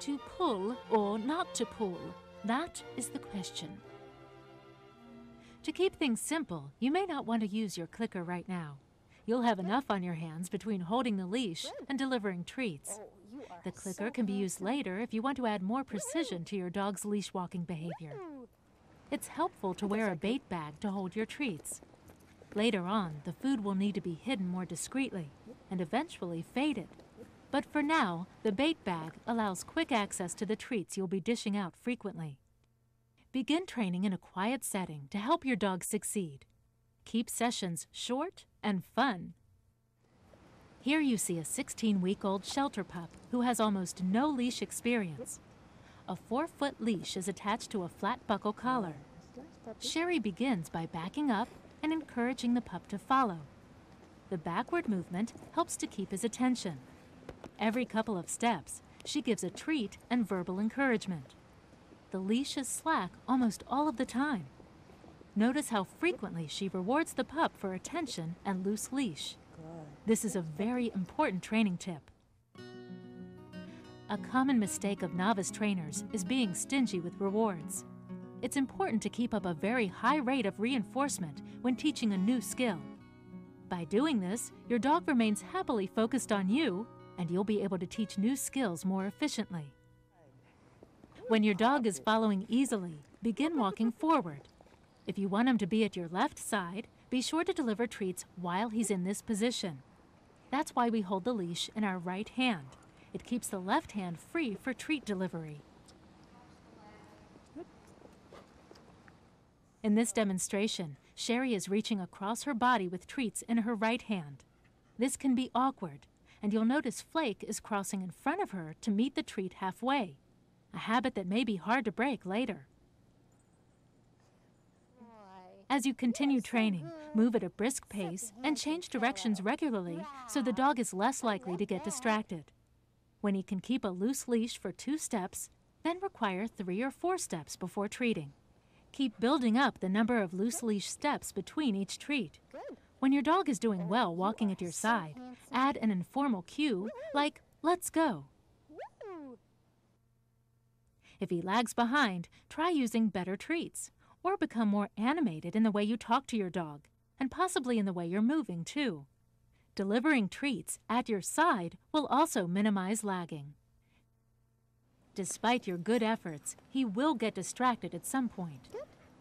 To pull or not to pull? That is the question. To keep things simple, you may not want to use your clicker right now. You'll have enough on your hands between holding the leash and delivering treats. The clicker can be used later if you want to add more precision to your dog's leash walking behavior. It's helpful to wear a bait bag to hold your treats. Later on, the food will need to be hidden more discreetly and eventually faded. But for now, the bait bag allows quick access to the treats you'll be dishing out frequently. Begin training in a quiet setting to help your dog succeed. Keep sessions short and fun. Here you see a 16 week old shelter pup who has almost no leash experience. A four foot leash is attached to a flat buckle collar. Sherry begins by backing up and encouraging the pup to follow. The backward movement helps to keep his attention. Every couple of steps, she gives a treat and verbal encouragement. The leash is slack almost all of the time. Notice how frequently she rewards the pup for attention and loose leash. This is a very important training tip. A common mistake of novice trainers is being stingy with rewards. It's important to keep up a very high rate of reinforcement when teaching a new skill. By doing this, your dog remains happily focused on you, and you'll be able to teach new skills more efficiently. When your dog is following easily, begin walking forward. If you want him to be at your left side, be sure to deliver treats while he's in this position. That's why we hold the leash in our right hand. It keeps the left hand free for treat delivery. In this demonstration, Sherry is reaching across her body with treats in her right hand. This can be awkward, and you'll notice Flake is crossing in front of her to meet the treat halfway, a habit that may be hard to break later. As you continue training, move at a brisk pace and change directions regularly so the dog is less likely to get distracted. When he can keep a loose leash for two steps, then require three or four steps before treating. Keep building up the number of loose leash steps between each treat. When your dog is doing well walking at your side, add an informal cue like, let's go. If he lags behind, try using better treats or become more animated in the way you talk to your dog, and possibly in the way you're moving too. Delivering treats at your side will also minimize lagging. Despite your good efforts, he will get distracted at some point.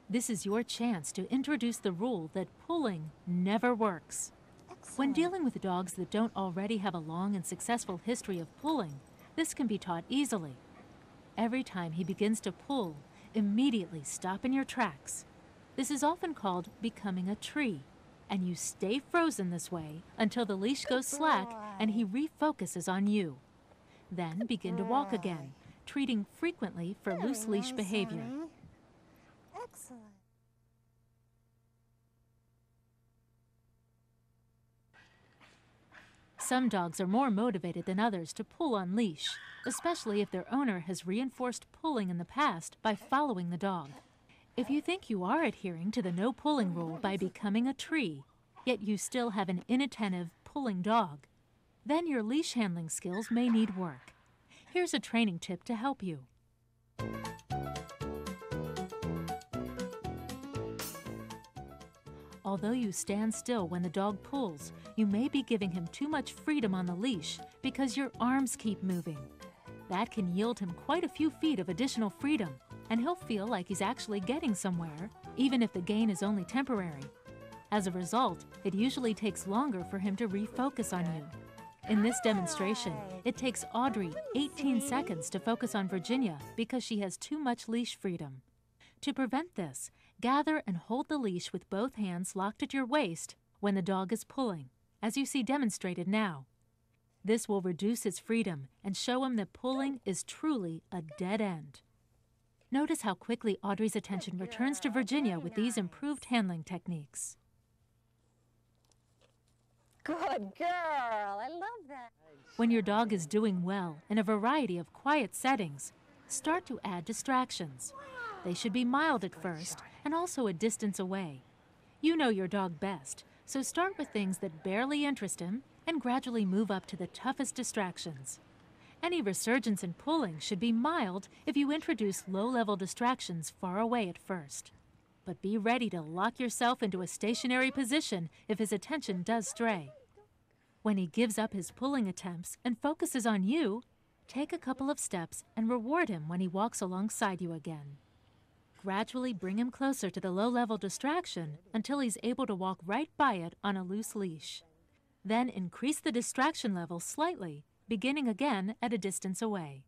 This is your chance to introduce the rule that pulling never works. When dealing with dogs that don't already have a long and successful history of pulling, this can be taught easily. Every time he begins to pull, immediately stop in your tracks. This is often called becoming a tree, and you stay frozen this way until the leash goes slack and he refocuses on you. Then begin to walk again, treating frequently for loose leash behavior. Excellent. Some dogs are more motivated than others to pull on leash, especially if their owner has reinforced pulling in the past by following the dog. If you think you are adhering to the no pulling rule by becoming a tree, yet you still have an inattentive, pulling dog, then your leash handling skills may need work. Here's a training tip to help you. Although you stand still when the dog pulls, you may be giving him too much freedom on the leash because your arms keep moving. That can yield him quite a few feet of additional freedom, and he'll feel like he's actually getting somewhere, even if the gain is only temporary. As a result, it usually takes longer for him to refocus on you. In this demonstration, it takes Audrey 18 seconds to focus on Virginia because she has too much leash freedom. To prevent this, gather and hold the leash with both hands locked at your waist when the dog is pulling, as you see demonstrated now. This will reduce his freedom and show him that pulling is truly a dead end. Notice how quickly Audrey's attention returns to Virginia with these improved handling techniques. Good girl. I love that. When your dog is doing well in a variety of quiet settings, start to add distractions. They should be mild at first and also a distance away. You know your dog best, so start with things that barely interest him and gradually move up to the toughest distractions. Any resurgence in pulling should be mild if you introduce low level distractions far away at first. But be ready to lock yourself into a stationary position if his attention does stray. When he gives up his pulling attempts and focuses on you, take a couple of steps and reward him when he walks alongside you again. Gradually bring him closer to the low level distraction until he's able to walk right by it on a loose leash. Then increase the distraction level slightly, beginning again at a distance away.